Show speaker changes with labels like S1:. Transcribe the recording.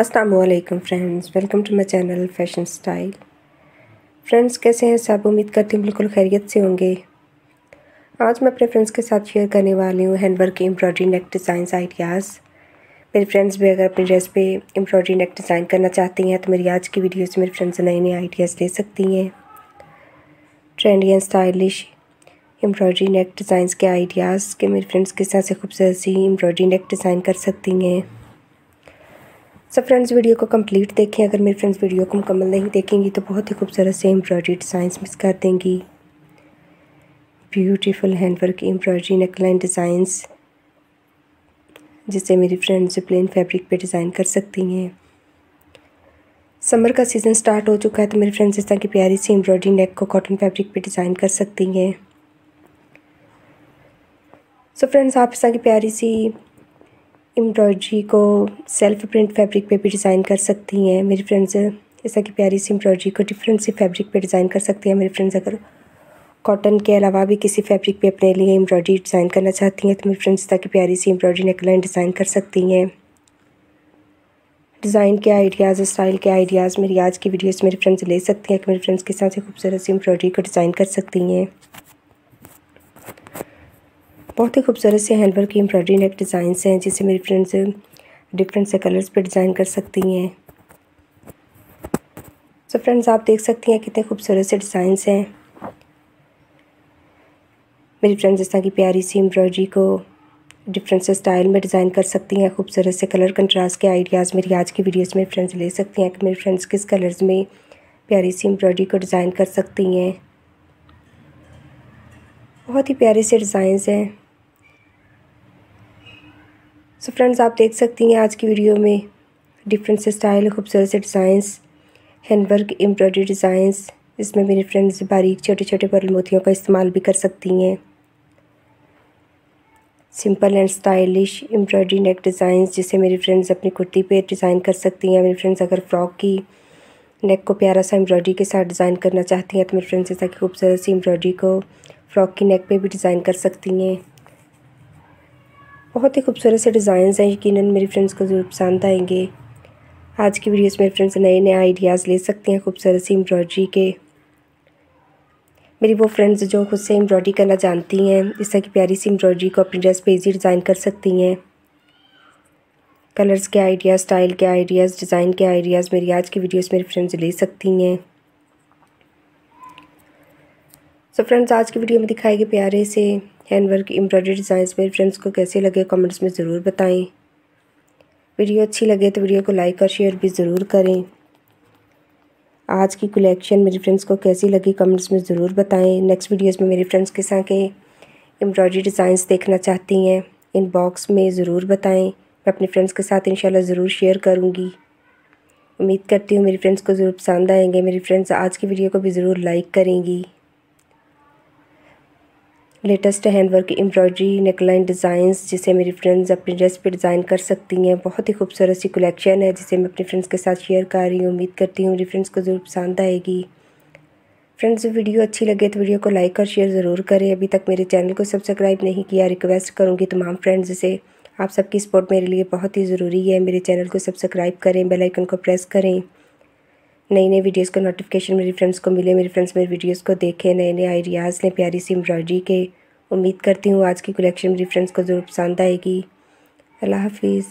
S1: Aslam friends, welcome to my channel fashion style. Friends, कैसे हैं सब? उम्मीद करती हूँ बिल्कुल खैरियत से होंगे। आज मैं अपने फ्रेंड्स के साथ शेयर करने वाली हूँ handwork embroidery neck designs ideas. मेरे फ्रेंड्स, भी अगर अपनी ड्रेस पे एम्ब्रॉयडरी नेक डिज़ाइन करना चाहती हैं तो मेरी आज की वीडियो से मेरे फ्रेंड्स नए नए आइडियाज़ ले सकती हैं। Trendy and stylish embroidery neck designs के आइडियाज़ के मेरे फ्रेंड्स के साथ से खूबसूरत सी एम्ब्रॉयडरी नेक डिज़ाइन कर सकती हैं। सब फ्रेंड्स वीडियो को कंप्लीट देखें। अगर मेरे फ्रेंड्स वीडियो को मुकम्मल नहीं देखेंगी तो बहुत ही खूबसूरत से एम्ब्रॉयडरी डिज़ाइंस मिस कर देंगी। Beautiful handwork embroidery neckline designs जिससे मेरी फ्रेंड्स प्लेन फैब्रिक पे डिज़ाइन कर सकती हैं। समर का सीज़न स्टार्ट हो चुका है तो मेरी फ्रेंड्स इस तरह की प्यारी सी एम्ब्रॉयडरी नेक को कॉटन फैब्रिक पे डिज़ाइन कर सकती हैं। सो फ्रेंड्स आप इस तरह की प्यारी सी एम्ब्रॉयड्री को सेल्फ प्रिंट फैब्रिक पे भी डिज़ाइन कर सकती हैं। मेरी फ्रेंड्स जैसा कि प्यारी सी एम्ब्रॉयड्री को डिफरेंट सी फैब्रिक पे डिज़ाइन कर सकती हैं। मेरी फ्रेंड्स अगर कॉटन के अलावा भी किसी फैब्रिक पे अपने लिए एम्ब्रॉयड्री डिज़ाइन करना चाहती हैं तो मेरी फ्रेंड्स ताकि प्यारी सी एम्ब्रॉयड्री नेकलाइन डिज़ाइन कर सकती हैं। डिज़ाइन के आइडियाज़ स्टाइल के आइडियाज़ मेरी आज की वीडियोस मेरी फ्रेंड्स ले सकती हैं, कि मेरी फ्रेंड्स के साथ खूबसूरत सी एम्ब्रॉयड्री को डिज़ाइन कर सकती हैं। बहुत ही खूबसूरत से हैंडवर्क की एम्ब्रॉयडरी नेक डिज़ाइंस हैं, जिसे मेरी फ्रेंड्स डिफरेंट से कलर्स पे डिज़ाइन कर सकती हैं। सो so फ्रेंड्स आप देख सकती हैं कितने खूबसूरत से डिज़ाइंस हैं। मेरी फ्रेंड्स इस तरह की प्यारी सी एम्ब्रॉयडरी को डिफरेंट से स्टाइल में डिज़ाइन कर सकती हैं, खूबसूरत से कलर कंट्रास्ट के आइडियाज़ मेरी आज की वीडियोस में फ्रेंड्स ले सकती हैं कि मेरी फ्रेंड्स किस कलर्स में प्यारी सी एम्ब्रॉयडरी को डिज़ाइन कर सकती हैं। बहुत ही प्यारे से डिज़ाइंस हैं। सो फ्रेंड्स आप देख सकती हैं आज की वीडियो में डिफरेंट से स्टाइल खूबसूरत से डिज़ाइंस हैंडवर्क एम्ब्रॉयडरी डिज़ाइंस इसमें मेरी फ्रेंड्स बारीक छोटे छोटे पर्ल मोतियों का इस्तेमाल भी कर सकती हैं। Simple and stylish embroidery neck designs जिसे मेरी फ्रेंड्स अपनी कुर्ती पे डिज़ाइन कर सकती हैं। मेरी फ्रेंड्स अगर फ्रॉक की नेक को प्यारा सा एम्ब्रॉयडरी के साथ डिज़ाइन करना चाहती हैं तो मेरी फ्रेंड्स जैसा कि खूबसूरत सी एम्ब्रॉयडरी को फ्रॉक की नेक पे भी डिज़ाइन कर सकती हैं। बहुत ही खूबसूरत से डिज़ाइन हैं यकीन मेरी फ्रेंड्स को ज़रूर पसंद आएँगे। आज की वीडियोस में फ्रेंड्स नए नए आइडियाज़ ले सकते हैं खूबसूरत सी एम्ब्रॉयड्री के। मेरी वो फ्रेंड्स जो खुद से एम्ब्रॉयड्री करना जानती हैं इस तरह की प्यारी सी एम्ब्रॉयड्री को अपनी ड्रेस पे ईजी डिज़ाइन कर सकती हैं। कलर्स के आइडियाज़ स्टाइल के आइडियाज़ डिज़ाइन के आइडियाज़ मेरी आज की वीडियोस मेरी फ्रेंड्स ले सकती हैं। सो फ्रेंड्स आज की वीडियो में दिखाए गए प्यारे से हैंड वर्क एम्ब्रॉयडरी डिज़ाइंस मेरे फ्रेंड्स को कैसे लगे कमेंट्स में ज़रूर बताएँ। वीडियो अच्छी लगे तो वीडियो को लाइक और शेयर भी ज़रूर करें। आज की कलेक्शन मेरी फ्रेंड्स को कैसी लगी कमेंट्स में ज़रूर बताएँ। नेक्स्ट वीडियोस में मेरे फ्रेंड्स के साथ के एम्ब्रॉयडरी डिज़ाइंस देखना चाहती हैं। इन बॉक्स में ज़रूर बताएँ। मैं अपने फ्रेंड्स के साथ इंशाल्लाह ज़रूर शेयर करूँगी। उम्मीद करती हूँ मेरी फ्रेंड्स को ज़रूर पसंद आएँगे। मेरी फ्रेंड्स आज की वीडियो को भी ज़रूर लाइक करेंगी। Latest handwork embroidery neckline designs जिसे मेरी फ्रेंड्स अपनी ड्रेस पे डिज़ाइन कर सकती हैं। बहुत ही खूबसूरत सी कलेक्शन है, जिसे मैं अपनी फ्रेंड्स के साथ शेयर कर रही हूँ। उम्मीद करती हूँ मेरी फ्रेंड्स को ज़रूर पसंद आएगी। फ्रेंड्स वीडियो अच्छी लगे तो वीडियो को लाइक और शेयर ज़रूर करें। अभी तक मेरे चैनल को सब्सक्राइब नहीं किया रिक्वेस्ट करूँगी तमाम फ्रेंड्स से। आप सबकी सपोर्ट मेरे लिए बहुत ही ज़रूरी है। मेरे चैनल को सब्सक्राइब करें बेलाइकन को प्रेस करें। नई नई वीडियोस का नोटिफिकेशन मेरे फ्रेंड्स को मिले, मेरे फ्रेंड्स मेरे वीडियोस को देखें नए नए आइडियाज़ ने प्यारी सी एम्ब्रॉयडरी के। उम्मीद करती हूँ आज की कलेक्शन मेरी फ्रेंड्स को ज़रूर पसंद आएगी। अल्लाह हाफिज़।